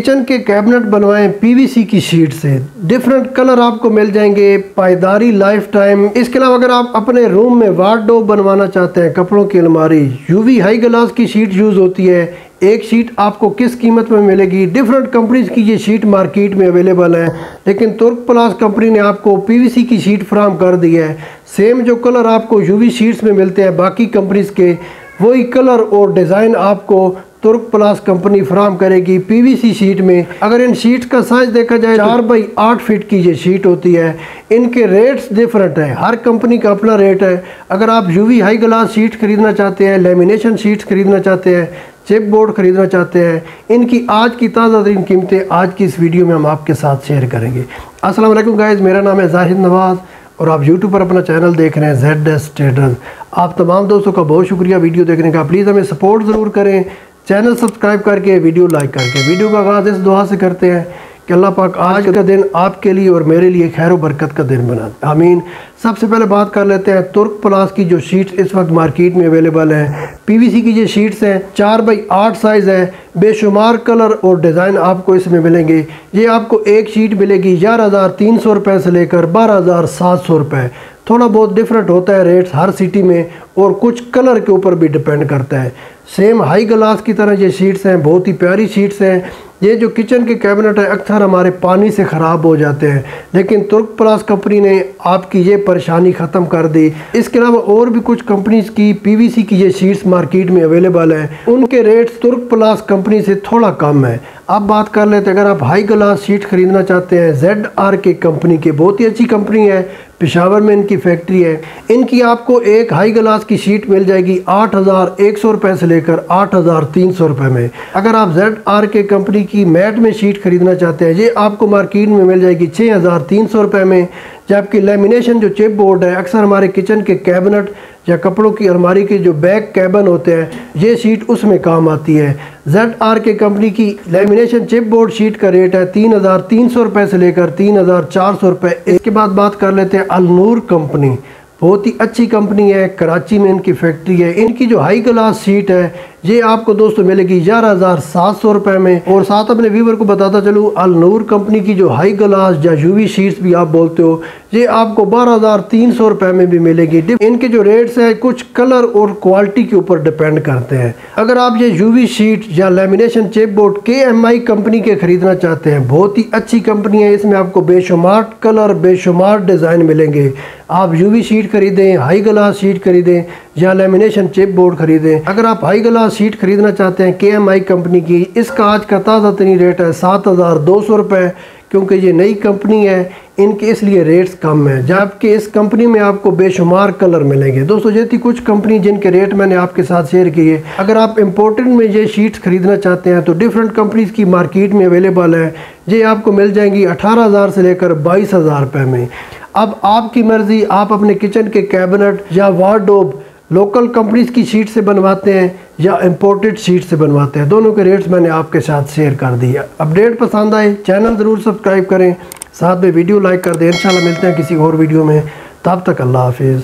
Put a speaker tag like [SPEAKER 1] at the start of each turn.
[SPEAKER 1] Kitchen के cabinet बनवाएँ PVC की शीट से। डिफरेंट कलर आपको मिल जाएँगे, पायदारी लाइफ टाइम इसके अलावा अगर आप अपने रूम में वार्डोब बनवाना चाहते हैं, कपड़ों की अलमारी यूवी हाई ग्लास की शीट यूज़ होती है। एक शीट आपको किस कीमत में मिलेगी? डिफरेंट कंपनीज़ की ये शीट मार्केट में अवेलेबल है। लेकिन तुर्क प्लास कंपनी ने आपको पीवीसी की शीट फ्राहम कर दी है। सेम जो कलर आपको यूवी शीट्स में मिलते हैं, बाकी कंपनीज़ के, वही कलर और डिज़ाइन आपको तुर्क प्लास कंपनी फ्राहम करेगी पीवीसी शीट में। अगर इन शीट का साइज़ देखा जाए चार बाई आठ फीट की ये शीट होती है। इनके रेट्स डिफरेंट है। हर कंपनी का अपना रेट है। अगर आप यूवी हाई ग्लास शीट खरीदना चाहते हैं लेमिनेशन शीट्स खरीदना चाहते हैं चिप बोर्ड खरीदना चाहते हैं, इनकी आज की ताज़ा तरीन कीमतें आज की इस वीडियो में हम आपके साथ शेयर करेंगे। अस्सलाम वालेकुम गाइस मेरा नाम है जाहिद नवाज़ और आप यूट्यूब पर अपना चैनल देख रहे हैं जेड एस ट्रेडर्स आप तमाम दोस्तों का बहुत शुक्रिया वीडियो देखने का। प्लीज़ हमें सपोर्ट ज़रूर करें। चैनल सब्सक्राइब करके, वीडियो लाइक करके। वीडियो का आगाज़ इस दुआ से करते हैं कि अल्लाह पाक आज का दिन आपके लिए और मेरे लिए खैर बरकत का दिन बना आमीन। सबसे पहले बात कर लेते हैं, तुर्क प्लास की जो शीट्स इस वक्त मार्केट में अवेलेबल हैं। पीवीसी की जो शीट्स हैं, चार बाई आठ साइज़ है। बेशुमार कलर और डिज़ाइन आपको इसमें मिलेंगे। ये आपको एक शीट मिलेगी ग्यारह हज़ार तीन सौ रुपये से लेकर बारह हज़ार सात सौ रुपये थोड़ा बहुत डिफरेंट होता है रेट्स हर सिटी में और कुछ कलर के ऊपर भी डिपेंड करता है। सेम हाई ग्लास की तरह ये शीट्स हैं, बहुत ही प्यारी शीट्स हैं। ये जो किचन के कैबिनेट है, अक्सर हमारे पानी से ख़राब हो जाते हैं। लेकिन तुर्क प्लास कंपनी ने आपकी ये परेशानी ख़त्म कर दी। इसके अलावा और भी कुछ कंपनीज़ की पीवीसी की ये शीट्स मार्केट में अवेलेबल हैं। उनके रेट्स तुर्क प्लास कंपनी से थोड़ा कम है। अब बात कर लेते हैं, अगर आप हाई ग्लास शीट खरीदना चाहते हैं जेड आर के कंपनी की, बहुत ही अच्छी कंपनी है। पिशावर में इनकी फैक्ट्री है। इनकी आपको एक हाई ग्लास की शीट मिल जाएगी आठ हज़ार एक सौ रुपये से लेकर आठ हज़ार तीन सौ रुपये में। अगर आप जेड आर के कंपनी की मैट में शीट खरीदना चाहते हैं, ये आपको मार्केट में मिल जाएगी छः हज़ार तीन सौ रुपये में। जबकि लेमिनेशन जो चिप बोर्ड है, अक्सर हमारे किचन के कैबिनेट या कपड़ों की अलमारी के जो बैक कैबन होते हैं, ये शीट उसमें काम आती है। जेड आर के कंपनी की लेमिनेशन चिप बोर्ड शीट का रेट है तीन हज़ार तीन सौ रुपये से लेकर तीन हज़ार चार सौ रुपये इसके बाद बात कर लेते हैं अलनूर कंपनी बहुत ही अच्छी कंपनी है, कराची में इनकी फैक्ट्री है। इनकी जो हाई क्लास सीट है, ये आपको दोस्तों मिलेगी ग्यारह हज़ार सात सौ रुपये में। और साथ अपने व्यूवर को बताता चलूँ अल नूर कंपनी की जो हाई क्लास या यूवी शीट्स भी आप बोलते हो, ये आपको बारह हज़ार तीन सौ रुपये में भी मिलेगी। इनके जो रेट्स हैं, कुछ कलर और क्वालिटी के ऊपर डिपेंड करते हैं। अगर आप ये यूवी शीट या lamination chip board K M I company के ख़रीदना चाहते हैं, बहुत ही अच्छी कंपनी है। इसमें आपको बेशुमार कलर बेशुमार डिज़ाइन मिलेंगे। आप यूवी शीट खरीदें हाई ग्लास शीट खरीदें या लेमिनेशन चिप बोर्ड खरीदें। अगर आप हाई ग्लास शीट खरीदना चाहते हैं के एम आई कंपनी की, इसका आज का ताज़ा तरीन रेट है सात हज़ार दो सौ रुपये क्योंकि ये नई कंपनी है, इनके इसलिए रेट्स कम हैं। जबकि इस कंपनी में आपको बेशुमार कलर मिलेंगे। दोस्तों, ये थी कुछ कंपनी जिनके रेट मैंने आपके साथ शेयर किए। अगर आप इम्पोर्टेंट में ये शीट्स खरीदना चाहते हैं तो डिफरेंट कंपनीज़ की मार्केट में अवेलेबल है। ये आपको मिल जाएँगी अठारह हज़ार से लेकर बाईस हज़ार में। अब आपकी मर्ज़ी, आप अपने किचन के कैबिनेट या वार्डोब लोकल कंपनीज़ की शीट से बनवाते हैं या इम्पोर्टेड शीट से बनवाते हैं। दोनों के रेट्स मैंने आपके साथ शेयर कर दिया अपडेट पसंद आए चैनल ज़रूर सब्सक्राइब करें। साथ में वीडियो लाइक कर दें। इंशाल्लाह मिलते हैं किसी और वीडियो में। तब तक अल्लाह हाफिज़।